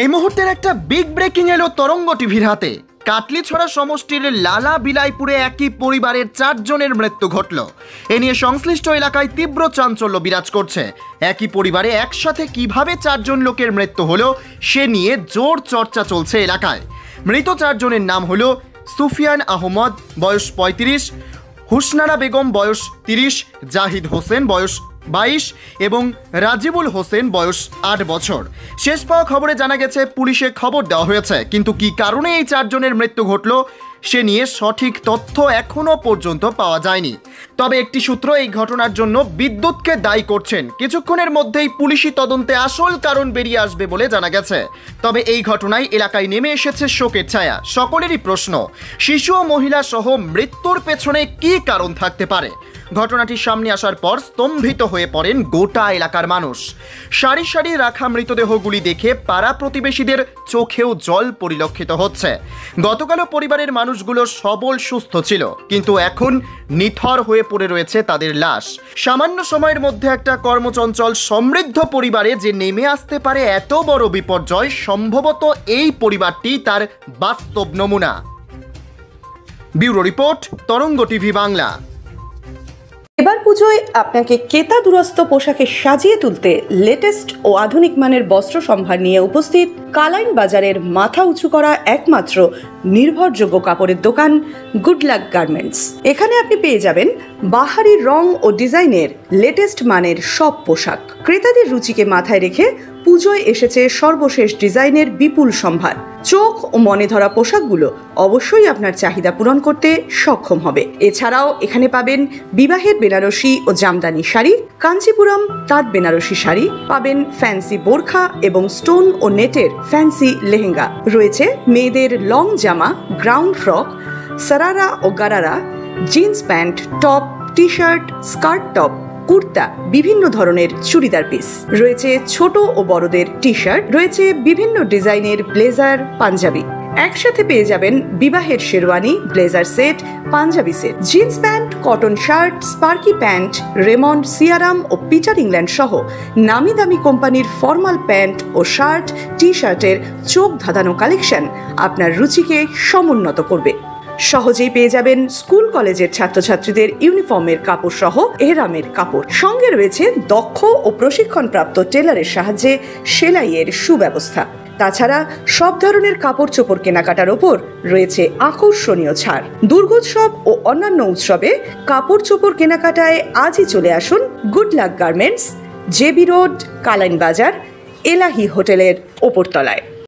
এই মুহূর্তের একটা বিগ ব্রেকিং এলো তরঙ্গ টিভির হাতে। কাটলিছড়া সমষ্টির লালা বিলাইপুরে একই পরিবারের চারজনের মৃত্যু ঘটল। এ নিয়ে সংশ্লিষ্ট এলাকায় তীব্র চাঞ্চল্য বিরাজ করছে। একই পরিবারে একসাথে কীভাবে চারজন লোকের মৃত্যু হলো, সে নিয়ে জোর চর্চা চলছে এলাকায়। মৃত চারজনের নাম হলো সুফিয়ান আহমদ, বয়স পঁয়ত্রিশ, হুসনারা বেগম, বয়স তিরিশ, জাহিদ হোসেন, বয়স বাইশ এবং রাজিবুল হোসেন বয়স আট বছর। শেষ পাওয়া খবরে জানা গেছে, পুলিশে খবর দেওয়া হয়েছে। কিন্তু কি কারণে এই চারজনের মৃত্যু ঘটল, সে নিয়ে সঠিক তথ্য এখনও পর্যন্ত পাওয়া যায়নি। তবে একটি সূত্র এই ঘটনার জন্য বিদ্যুৎকে দায়ী করছেন। কিছুক্ষণের মধ্যেই পুলিশি তদন্তে আসল কারণ বেরিয়ে আসবে বলে জানা গেছে। তবে এই ঘটনায় এলাকায় নেমে এসেছে শোকের ছায়া। সকলেরই প্রশ্ন, শিশু ও মহিলা সহ মৃত্যুর পেছনে কী কারণ থাকতে পারে? ঘটনাটি সামনে আসার পর স্তম্ভিত হয়ে পড়েন গোটা এলাকার মানুষ। সারি সারি রাখা মৃতদেহগুলি দেখে পাড়া প্রতিবেশীদের চোখেও জল পরিলক্ষিত হচ্ছে। গতকালও পরিবারের মানুষগুলো সবল সুস্থ ছিল, কিন্তু এখন নিথর হয়ে পড়ে রয়েছে তাদের লাশ। সামান্য সময়ের মধ্যে একটা কর্মচঞ্চল সমৃদ্ধ পরিবারে যে নেমে আসতে পারে এত বড় বিপর্যয়, সম্ভবত এই পরিবারটি তার বাস্তব নমুনা। Bureau report, Tarang TV Bangla. পুজোয় আপনাকে কেতা দুরস্ত পোশাকে সাজিয়ে তুলতে লেটেস্ট ও আধুনিক মানের বস্ত্র সম্ভার নিয়ে উপস্থিত কালাইন বাজারের মাথা উঁচু করা একমাত্র নির্ভরযোগ্য কাপড়ের দোকান গুড লাক গার্মেন্টস এখানে আপনি পেয়ে যাবেন বাহারি রং ও ডিজাইনের লেটেস্ট মানের সব পোশাক। ক্রেতাদের রুচিকে মাথায় রেখে পুজোয় এসেছে সর্বশেষ ডিজাইনের বিপুল সম্ভার। চোখ ও মনে ধরা পোশাকগুলো অবশ্যই আপনার চাহিদা পূরণ করতে সক্ষম হবে। এছাড়াও এখানে পাবেন বিবাহের বেনারসি ও জামদানি শাড়ি, কাঞ্চিপুরম তাঁত বেনারসি শাড়ি, পাবেন ফ্যান্সি বোরখা এবং স্টোন ও নেটের ফ্যান্সি লেহেঙ্গা। রয়েছে মেয়েদের লং জামা, গ্রাউন্ড ফ্রক, সারারা ও gharara, jeans pant, top T shirt skirt top kurta, বিভিন্ন ধরনের চুড়িদার পিস রয়েছে ছোট ও বড়দের টি শার্ট রয়েছে বিভিন্ন ডিজাইনের ব্লেজার, পাঞ্জাবি। একসাথে পেয়ে যাবেন বিবাহের sherwani, blazer set, Panjabi set. Jeans pant, cotton shirt, sparky pant, Raymond, Siyaram ও পিটার ইংল্যান্ড সহ নামি দামি কোম্পানির ফর্মাল প্যান্ট ও শার্ট টি শার্টের চোখ ধাঁধানো কালেকশন আপনার রুচিকে সমুন্নত করবে। সহজেই পেয়ে যাবেন স্কুল, কলেজের ছাত্রছাত্রীদের ইউনিফর্মের কাপড় সহ এহরামের কাপড়। সঙ্গে রয়েছে দক্ষ ও প্রশিক্ষণপ্রাপ্ত টেলারের সাহায্যে সেলাইয়ের সুব্যবস্থা। তাছাড়া সব ধরনের কাপড় চোপড় কেনাকাটার ওপর রয়েছে আকর্ষণীয় ছাড়। দুর্গোৎসব ও অন্যান্য উৎসবে কাপড় চোপড় কেনাকাটায় আজই চলে আসুন good luck garments JB road, Kalain Bazar, Elahi হোটেলের ওপরতলায়।